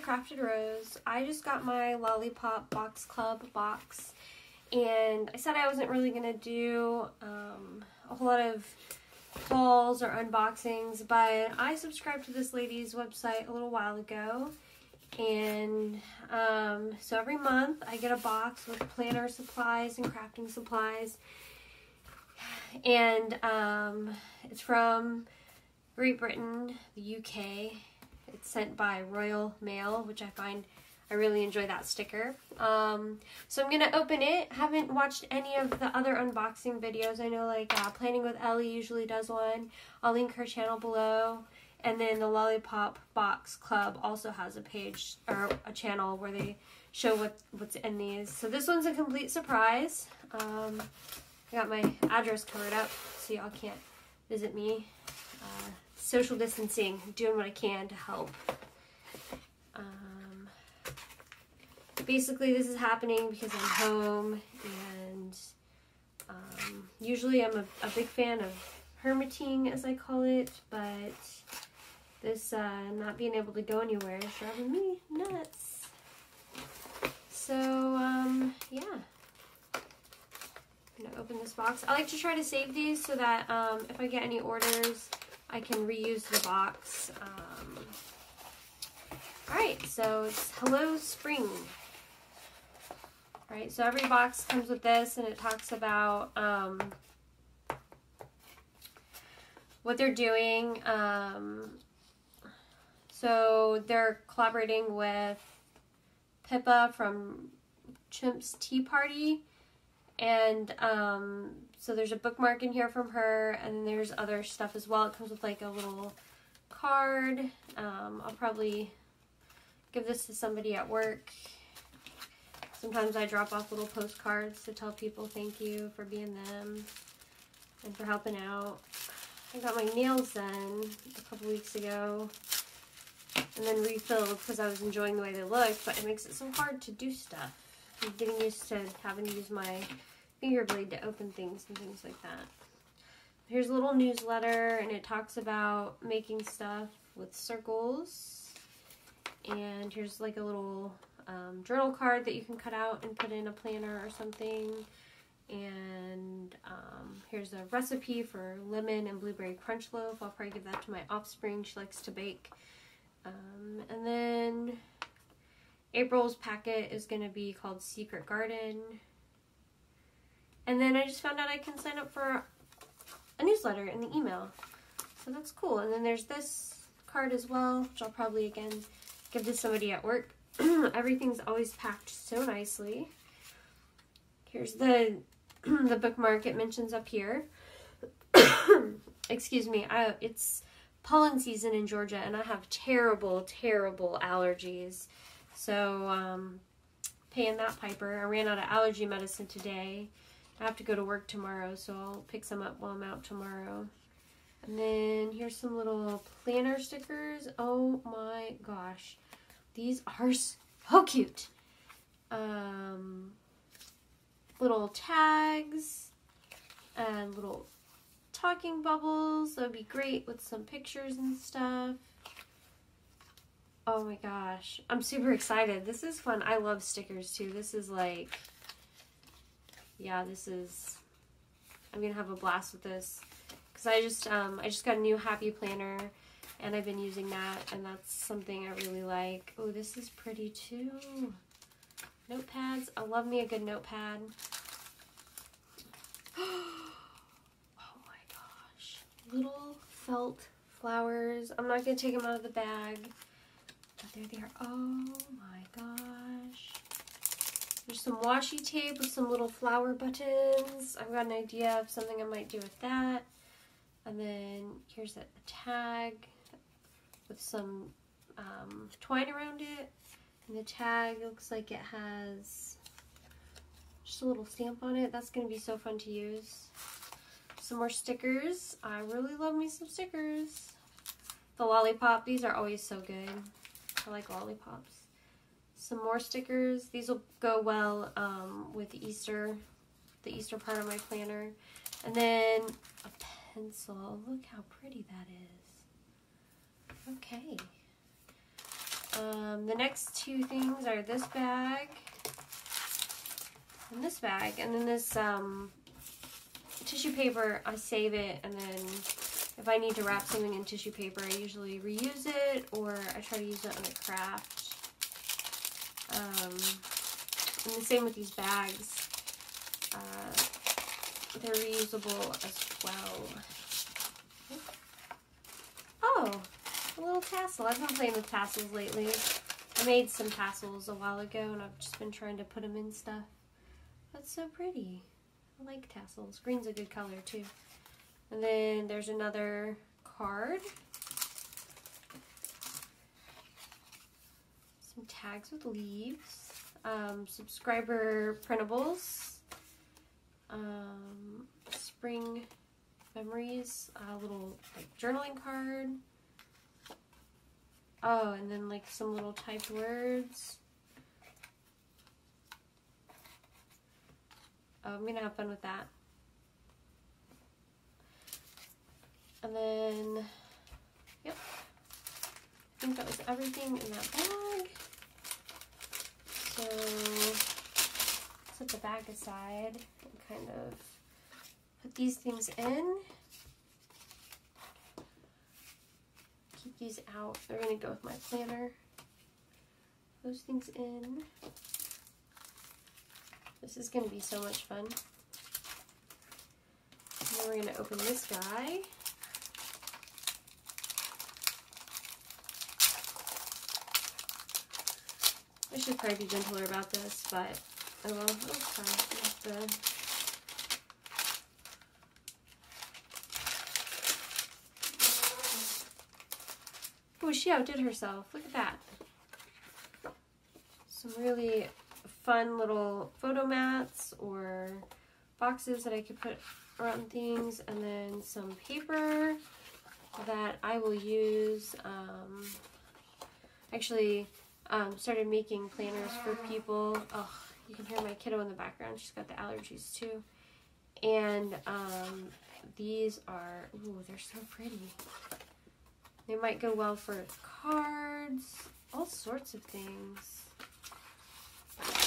the Crafted Rose. I just got my Lollipop Box Club box and I said I wasn't really going to do um, a whole lot of hauls or unboxings, but I subscribed to this lady's website a little while ago and um, so every month I get a box with planner supplies and crafting supplies and um, it's from Great Britain, the UK. It's sent by Royal Mail, which I find I really enjoy that sticker. Um, so I'm going to open it. Haven't watched any of the other unboxing videos. I know like uh, Planning with Ellie usually does one. I'll link her channel below. And then the Lollipop Box Club also has a page or a channel where they show what, what's in these. So this one's a complete surprise. Um, I got my address covered up so y'all can't visit me. Uh, social distancing, doing what I can to help. Um, basically, this is happening because I'm home and um, usually I'm a, a, big fan of hermiting, as I call it, but this uh, not being able to go anywhere is driving me nuts. So, um, yeah. I'm gonna open this box. I like to try to save these so that um, if I get any orders, I can reuse the box. Um, Alright, so it's Hello Spring. Alright, so every box comes with this and it talks about um, what they're doing. Um, so they're collaborating with Pippa from Chimp's Tea Party. And um, so there's a bookmark in here from her, and there's other stuff as well. It comes with like a little card. Um, I'll probably give this to somebody at work. Sometimes I drop off little postcards to tell people thank you for being them and for helping out. I got my nails done a couple weeks ago and then refilled because I was enjoying the way they looked, but it makes it so hard to do stuff. I'm getting used to having to use my finger blade to open things and things like that. Here's a little newsletter and it talks about making stuff with circles. And here's like a little um, journal card that you can cut out and put in a planner or something. And um, here's a recipe for lemon and blueberry crunch loaf. I'll probably give that to my offspring. She likes to bake. Um, and then April's packet is going to be called Secret Garden. And then I just found out I can sign up for a newsletter in the email. So that's cool. And then there's this card as well, which I'll probably, again, give to somebody at work. Everything's always packed so nicely. Here's the, the bookmark it mentions up here. Excuse me. I, it's pollen season in Georgia, and I have terrible, terrible allergies. So, um, paying that piper. I ran out of allergy medicine today. I have to go to work tomorrow, so I'll pick some up while I'm out tomorrow. And then here's some little planner stickers. Oh my gosh. These are so cute. Um, little tags and little talking bubbles. That would be great with some pictures and stuff. Oh my gosh. I'm super excited. This is fun. I love stickers too. This is like, yeah, this is, I'm going to have a blast with this. Because I just, um, I just got a new Happy Planner and I've been using that and that's something I really like. Oh, this is pretty too. Notepads. I love me a good notepad. Oh my gosh. Little felt flowers. I'm not going to take them out of the bag. But there they are. Oh my gosh. There's some washi tape with some little flower buttons. I've got an idea of something I might do with that. And then here's a, tag with some um, twine around it. And the tag looks like it has just a little stamp on it. That's going to be so fun to use some more stickers. I really love me some stickers. The lollipop, these are always so good. I like lollipops. Some more stickers. These will go well um, with Easter, the Easter part of my planner. And then a pencil. Look how pretty that is. Okay. Um, the next two things are this bag and this bag. And then this um, tissue paper, I save it and then if I need to wrap something in tissue paper, I usually reuse it or I try to use it on a craft. Um, and the same with these bags. Uh, they're reusable as well. Oh, a little tassel. I've been playing with tassels lately. I made some tassels a while ago and I've just been trying to put them in stuff. That's so pretty. I like tassels. Green's a good color too. And then there's another card. Some tags with leaves. Um, subscriber printables. Um, spring memories. A little like journaling card. Oh, and then like some little typed words. Oh, I'm gonna have fun with that. And then, yep. I think that was everything in that bag. So, set the bag aside and kind of put these things in. Keep these out. They're going to go with my planner. Those things in. This is going to be so much fun. Then we're going to open this guy. I should probably be gentler about this, but oh. Oh, she outdid herself. Look at that. Some really fun little photo mats or boxes that I could put around things, and then some paper that I will use. Um, actually, um, started making planners for people. Oh, you can hear my kiddo in the background. She's got the allergies too. And um, these are, ooh, they're so pretty. They might go well for cards, all sorts of things.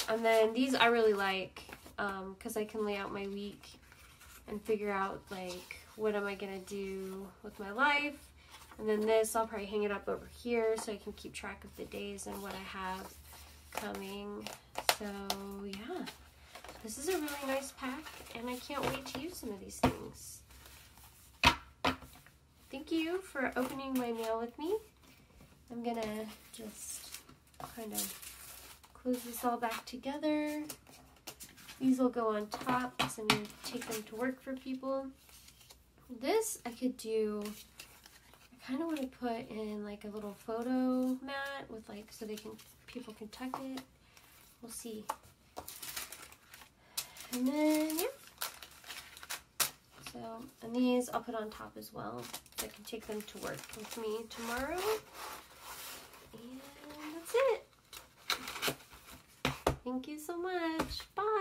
And then these I really like because um, I can lay out my week and figure out like what am I going to do with my life and then this, I'll probably hang it up over here so I can keep track of the days and what I have coming. So yeah, this is a really nice pack and I can't wait to use some of these things. Thank you for opening my mail with me. I'm gonna just kind of close this all back together. These will go on top because I'm to take them to work for people. This I could do I kind of want to put in like a little photo mat with like so they can people can tuck it. We'll see. And then yeah. So and these I'll put on top as well. So I can take them to work with me tomorrow. And that's it. Thank you so much. Bye.